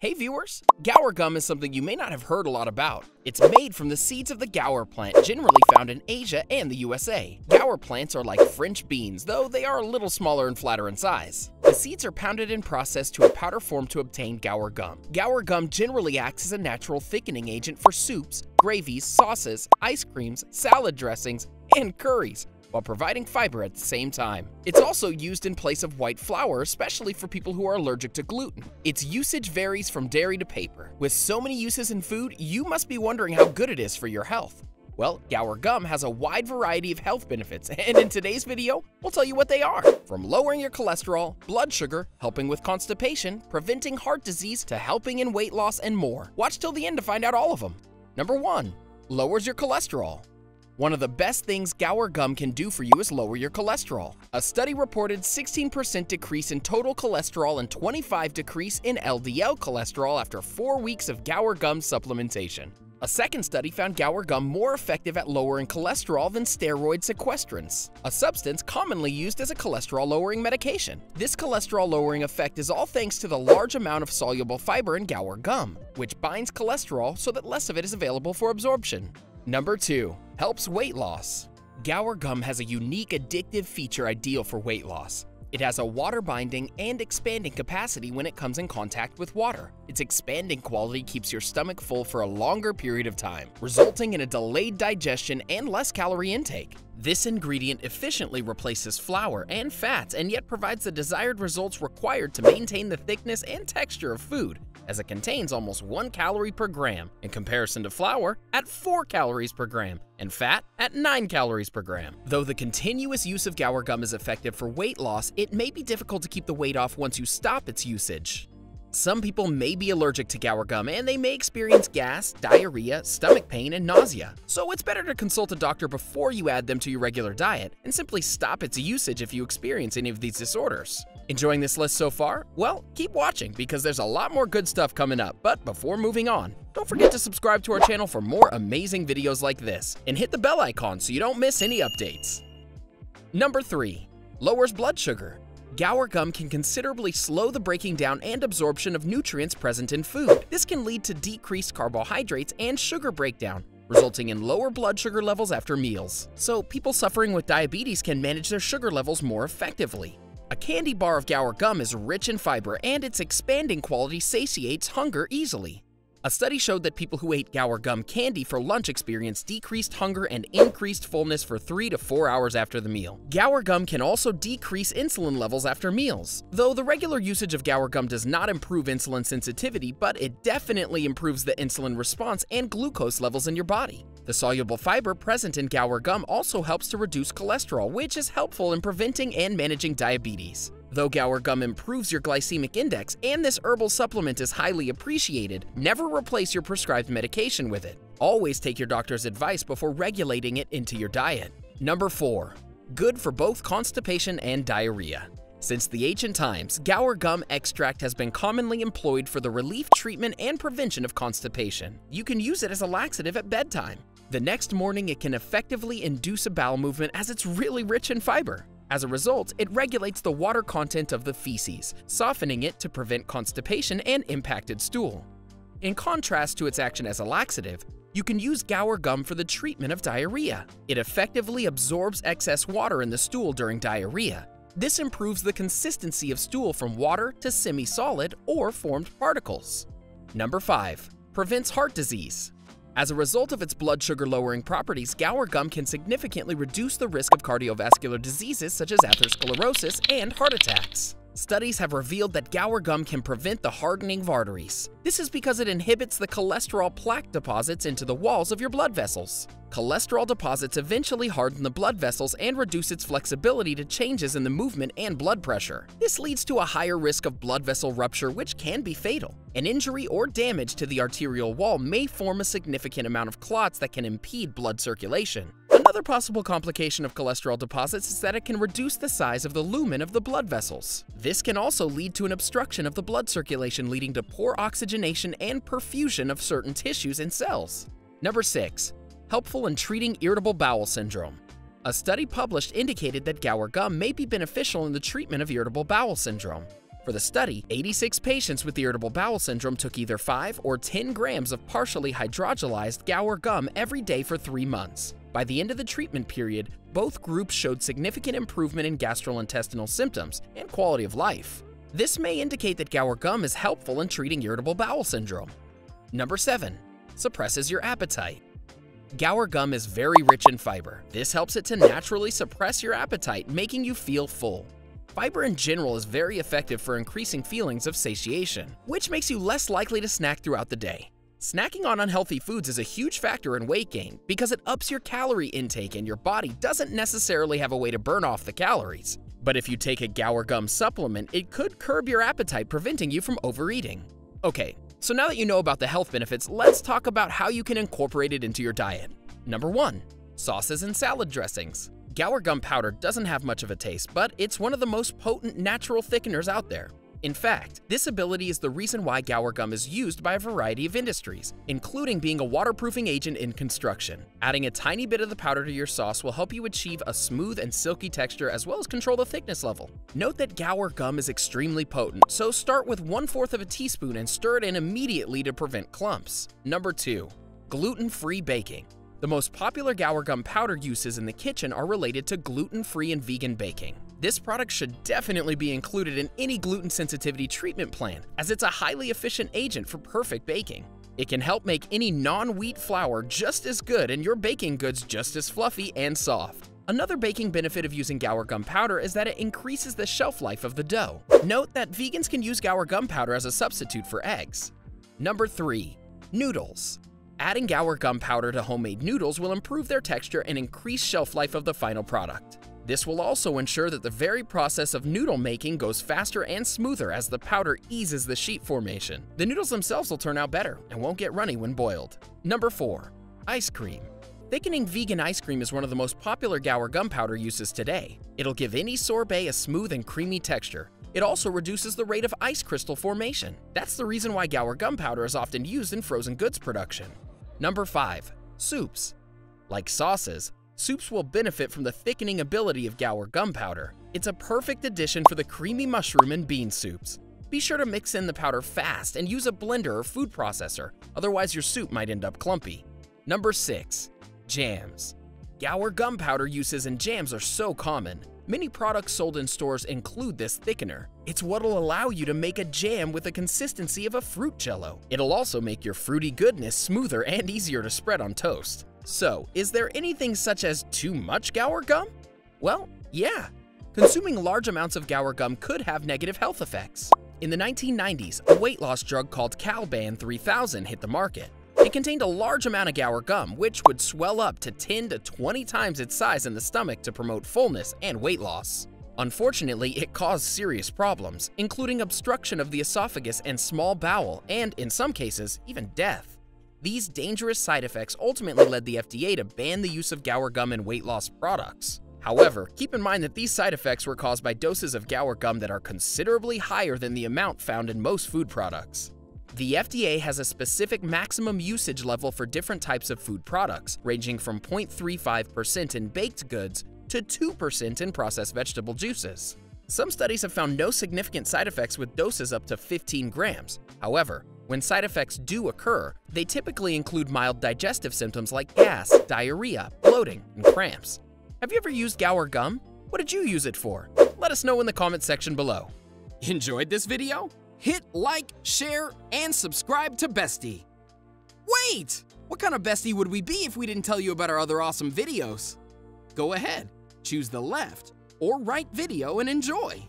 Hey viewers! Guar gum is something you may not have heard a lot about. It's made from the seeds of the guar plant generally found in Asia and the USA. Guar plants are like French beans, though they are a little smaller and flatter in size. The seeds are pounded and processed to a powder form to obtain guar gum. Guar gum generally acts as a natural thickening agent for soups, gravies, sauces, ice creams, salad dressings, and curries, while providing fiber at the same time. It's also used in place of white flour, especially for people who are allergic to gluten. Its usage varies from dairy to paper. With so many uses in food, you must be wondering how good it is for your health. Well, Guar gum has a wide variety of health benefits, and in today's video, we'll tell you what they are. From lowering your cholesterol, blood sugar, helping with constipation, preventing heart disease, to helping in weight loss and more. Watch till the end to find out all of them. Number 1. Lowers your cholesterol. One of the best things Guar gum can do for you is lower your cholesterol. A study reported 16% decrease in total cholesterol and 25 decrease in LDL cholesterol after 4 weeks of Guar gum supplementation. A second study found Guar gum more effective at lowering cholesterol than steroid sequestrants, a substance commonly used as a cholesterol-lowering medication. This cholesterol-lowering effect is all thanks to the large amount of soluble fiber in Guar gum, which binds cholesterol so that less of it is available for absorption. Number 2. Helps weight loss. Guar gum has a unique addictive feature ideal for weight loss. It has a water binding and expanding capacity when it comes in contact with water. Its expanding quality keeps your stomach full for a longer period of time, resulting in a delayed digestion and less calorie intake. This ingredient efficiently replaces flour and fats and yet provides the desired results required to maintain the thickness and texture of food as it contains almost 1 calorie per gram in comparison to flour at 4 calories per gram and fat at 9 calories per gram. Though the continuous use of Guar gum is effective for weight loss, it may be difficult to keep the weight off once you stop its usage. Some people may be allergic to Guar gum and they may experience gas, diarrhea, stomach pain, and nausea. So it's better to consult a doctor before you add them to your regular diet and simply stop its usage if you experience any of these disorders. Enjoying this list so far? Well, keep watching because there's a lot more good stuff coming up. But before moving on, don't forget to subscribe to our channel for more amazing videos like this and hit the bell icon so you don't miss any updates. Number 3. Lowers blood sugar. Guar gum can considerably slow the breaking down and absorption of nutrients present in food. This can lead to decreased carbohydrates and sugar breakdown, resulting in lower blood sugar levels after meals. So people suffering with diabetes can manage their sugar levels more effectively. A candy bar of Guar gum is rich in fiber and its expanding quality satiates hunger easily. A study showed that people who ate Guar gum candy for lunch experienced decreased hunger and increased fullness for 3 to 4 hours after the meal. Guar gum can also decrease insulin levels after meals. Though the regular usage of Guar gum does not improve insulin sensitivity, but it definitely improves the insulin response and glucose levels in your body. The soluble fiber present in Guar gum also helps to reduce cholesterol, which is helpful in preventing and managing diabetes. Though Guar gum improves your glycemic index and this herbal supplement is highly appreciated, never replace your prescribed medication with it. Always take your doctor's advice before regulating it into your diet. Number 4. Good for both constipation and diarrhea. Since the ancient times, Guar gum extract has been commonly employed for the relief, treatment, and prevention of constipation. You can use it as a laxative at bedtime. The next morning, it can effectively induce a bowel movement as it's really rich in fiber. As a result, it regulates the water content of the feces, softening it to prevent constipation and impacted stool. In contrast to its action as a laxative, you can use Guar gum for the treatment of diarrhea. It effectively absorbs excess water in the stool during diarrhea. This improves the consistency of stool from water to semi-solid or formed particles. Number 5. Prevents heart disease. As a result of its blood sugar lowering properties, Guar gum can significantly reduce the risk of cardiovascular diseases such as atherosclerosis and heart attacks. Studies have revealed that Guar gum can prevent the hardening of arteries. This is because it inhibits the cholesterol plaque deposits into the walls of your blood vessels. Cholesterol deposits eventually harden the blood vessels and reduce its flexibility to changes in the movement and blood pressure. This leads to a higher risk of blood vessel rupture, which can be fatal. An injury or damage to the arterial wall may form a significant amount of clots that can impede blood circulation. Another possible complication of cholesterol deposits is that it can reduce the size of the lumen of the blood vessels. This can also lead to an obstruction of the blood circulation leading to poor oxygenation and perfusion of certain tissues and cells. Number 6 helpful in treating irritable bowel syndrome. A study published indicated that Guar gum may be beneficial in the treatment of irritable bowel syndrome. For the study, 86 patients with irritable bowel syndrome took either 5 or 10 grams of partially hydrolyzed Guar gum every day for three months. By the end of the treatment period, both groups showed significant improvement in gastrointestinal symptoms and quality of life. This may indicate that Guar gum is helpful in treating irritable bowel syndrome. Number 7. Suppresses your appetite. Guar gum is very rich in fiber. This helps it to naturally suppress your appetite, making you feel full. Fiber in general is very effective for increasing feelings of satiation, which makes you less likely to snack throughout the day. Snacking on unhealthy foods is a huge factor in weight gain because it ups your calorie intake and your body doesn't necessarily have a way to burn off the calories. But if you take a Guar gum supplement, it could curb your appetite, preventing you from overeating. Okay, so now that you know about the health benefits, let's talk about how you can incorporate it into your diet. Number 1. Sauces and salad dressings. Guar gum powder doesn't have much of a taste, but it's one of the most potent natural thickeners out there. In fact, this ability is the reason why Guar gum is used by a variety of industries, including being a waterproofing agent in construction. Adding a tiny bit of the powder to your sauce will help you achieve a smooth and silky texture as well as control the thickness level. Note that Guar gum is extremely potent, so start with 1 4th of a teaspoon and stir it in immediately to prevent clumps. Number 2. Gluten-free baking. The most popular Guar gum powder uses in the kitchen are related to gluten-free and vegan baking. This product should definitely be included in any gluten sensitivity treatment plan, as it's a highly efficient agent for perfect baking. It can help make any non-wheat flour just as good and your baking goods just as fluffy and soft. Another baking benefit of using Guar gum powder is that it increases the shelf life of the dough. Note that vegans can use Guar gum powder as a substitute for eggs. Number 3. Noodles. Adding Guar gum powder to homemade noodles will improve their texture and increase shelf life of the final product. This will also ensure that the very process of noodle making goes faster and smoother as the powder eases the sheet formation. The noodles themselves will turn out better and won't get runny when boiled. Number 4. Ice cream. Thickening vegan ice cream is one of the most popular Guar gum powder uses today. It'll give any sorbet a smooth and creamy texture. It also reduces the rate of ice crystal formation. That's the reason why Guar gum powder is often used in frozen goods production. Number 5. Soups. Like sauces, soups will benefit from the thickening ability of Guar gum powder. It's a perfect addition for the creamy mushroom and bean soups. Be sure to mix in the powder fast and use a blender or food processor, otherwise your soup might end up clumpy. Number 6. Jams. Guar gum powder uses in jams are so common. Many products sold in stores include this thickener. It's what'll allow you to make a jam with the consistency of a fruit jello. It'll also make your fruity goodness smoother and easier to spread on toast. So, is there anything such as too much Guar gum? Well, yeah. Consuming large amounts of Guar gum could have negative health effects. In the 1990s, a weight loss drug called Calban 3000 hit the market. It contained a large amount of Guar gum, which would swell up to 10 to 20 times its size in the stomach to promote fullness and weight loss. Unfortunately, it caused serious problems, including obstruction of the esophagus and small bowel, and in some cases, even death. These dangerous side effects ultimately led the FDA to ban the use of Guar gum in weight loss products. However, keep in mind that these side effects were caused by doses of Guar gum that are considerably higher than the amount found in most food products. The FDA has a specific maximum usage level for different types of food products, ranging from 0.35% in baked goods to 2% in processed vegetable juices. Some studies have found no significant side effects with doses up to 15 grams. However, when side effects do occur, they typically include mild digestive symptoms like gas, diarrhea, bloating, and cramps. Have you ever used Guar gum? What did you use it for? Let us know in the comment section below. Enjoyed this video? Hit like, share, and subscribe to Bestie. Wait! What kind of bestie would we be if we didn't tell you about our other awesome videos? Go ahead, choose the left or right video and enjoy.